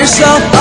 yourself up.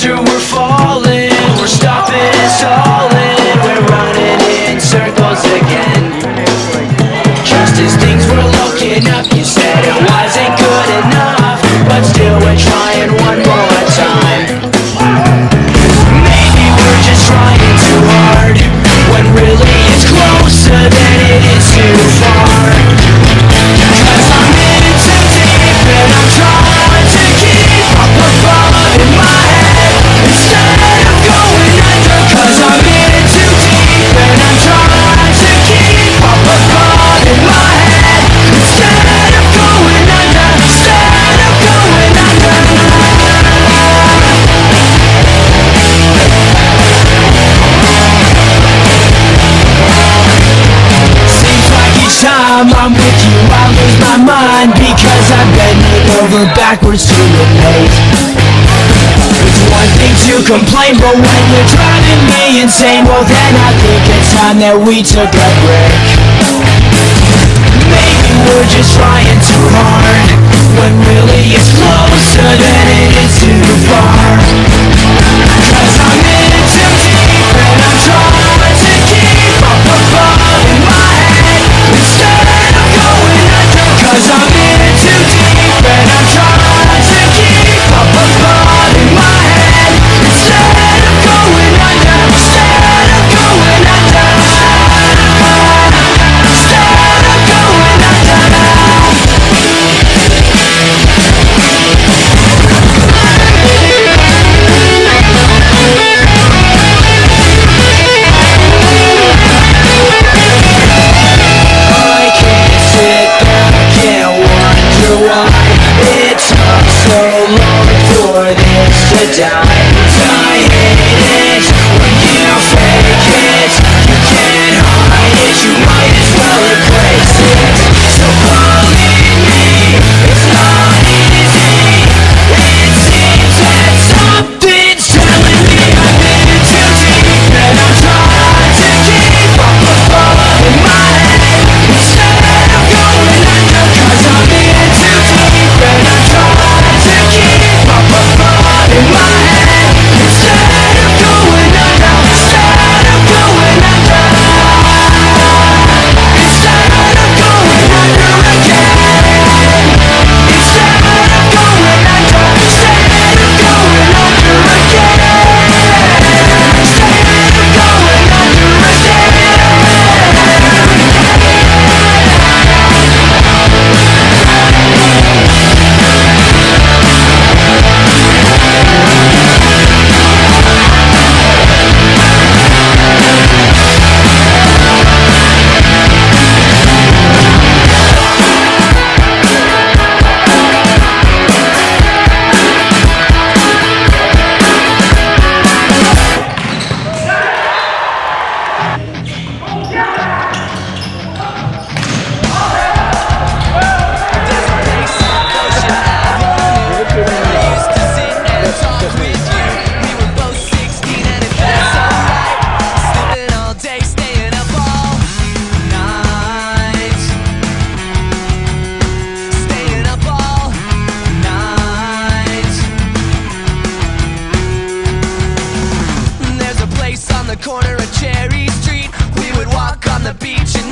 true, we're falling. time I'm with you I lose my mind Because I bend it over backwards to the late It's one thing to complain But when you're driving me insane Well then I think it's time that we took a break.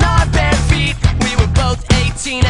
on bare feet. We were both 18